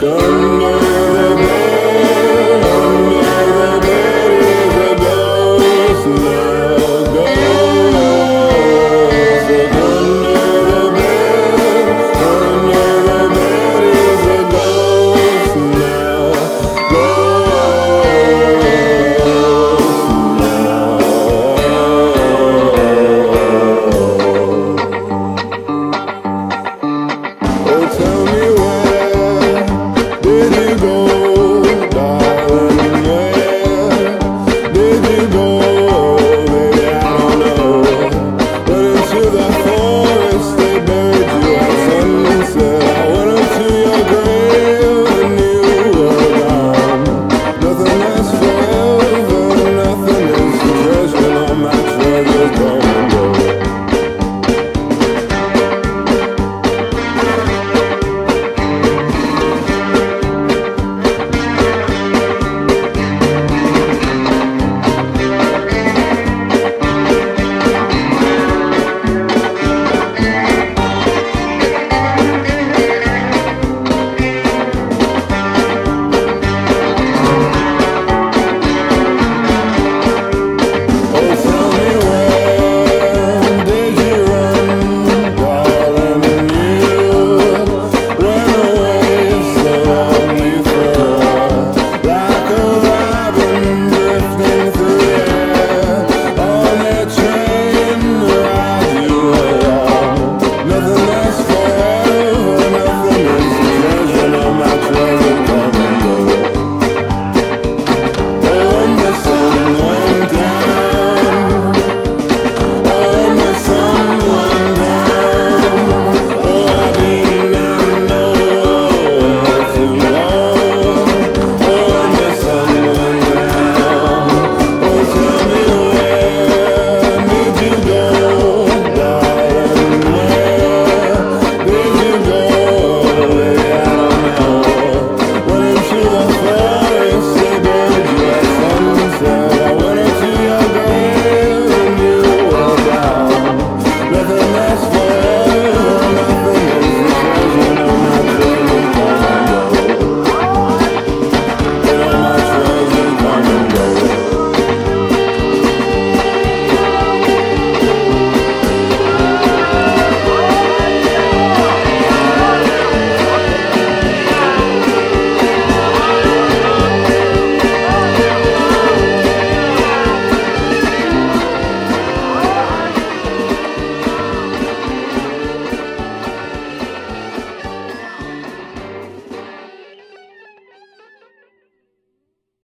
go. Bonnie Boy.